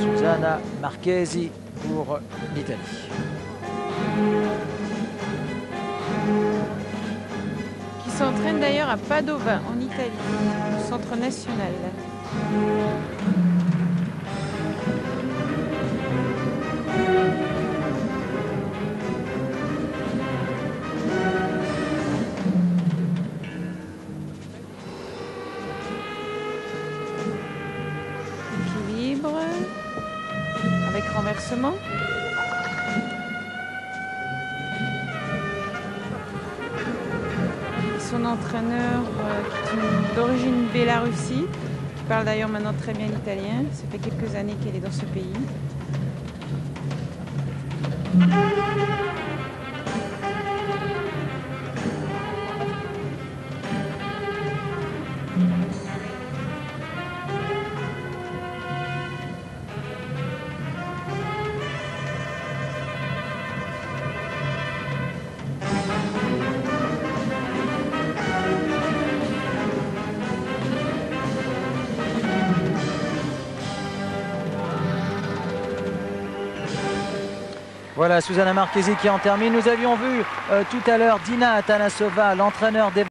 Susanna Marchesi pour l'Italie. Qui s'entraîne d'ailleurs à Padova, en Italie, au centre national. Renversement. son entraîneur euh, d'origine Bélarussie, qui parle d'ailleurs maintenant très bien italien. Ça fait quelques années qu'elle est dans ce pays. Voilà, Susanna Marchesi qui en termine. Nous avions vu euh, tout à l'heure Dina Atanasova, l'entraîneur des